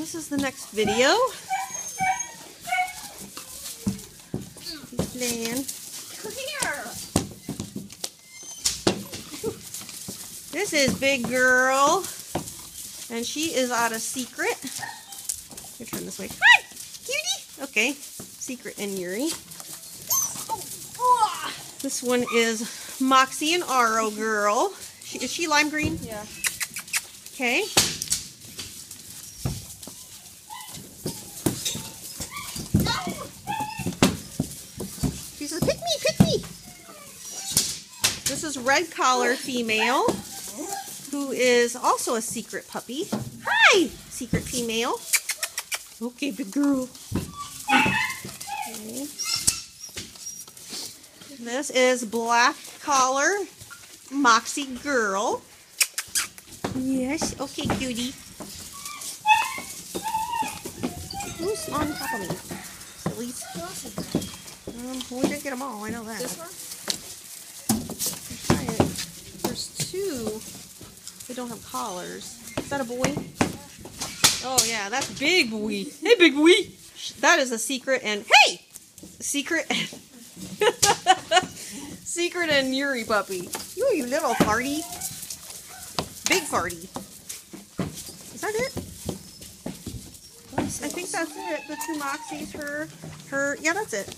this is the next video. He's playing. This is Big Girl. And she is out of Secret. Me turn this way. Hi, cutie. Okay, Secret and Yuri. This one is Moxie and Aro Girl. She, is she lime green? Yeah. Okay. She says, pick me, pick me. This is Red Collar Female, who is also a secret puppy. Hi, secret female. Okay, big girl. Okay. This is Black Collar Moxie Girl. Yes, okay, cutie. Who's on top of me? Sillies. Um, we didn't get them all, I know that. This one? Try it. They don't have collars. Is that a boy? Oh yeah, that's big boy. Hey, big boy. That is a secret and hey, secret. secret and Yuri puppy. You, you little farty. Big farty. Is that it? I think that's it. The two Moxies, her, her. Yeah, that's it.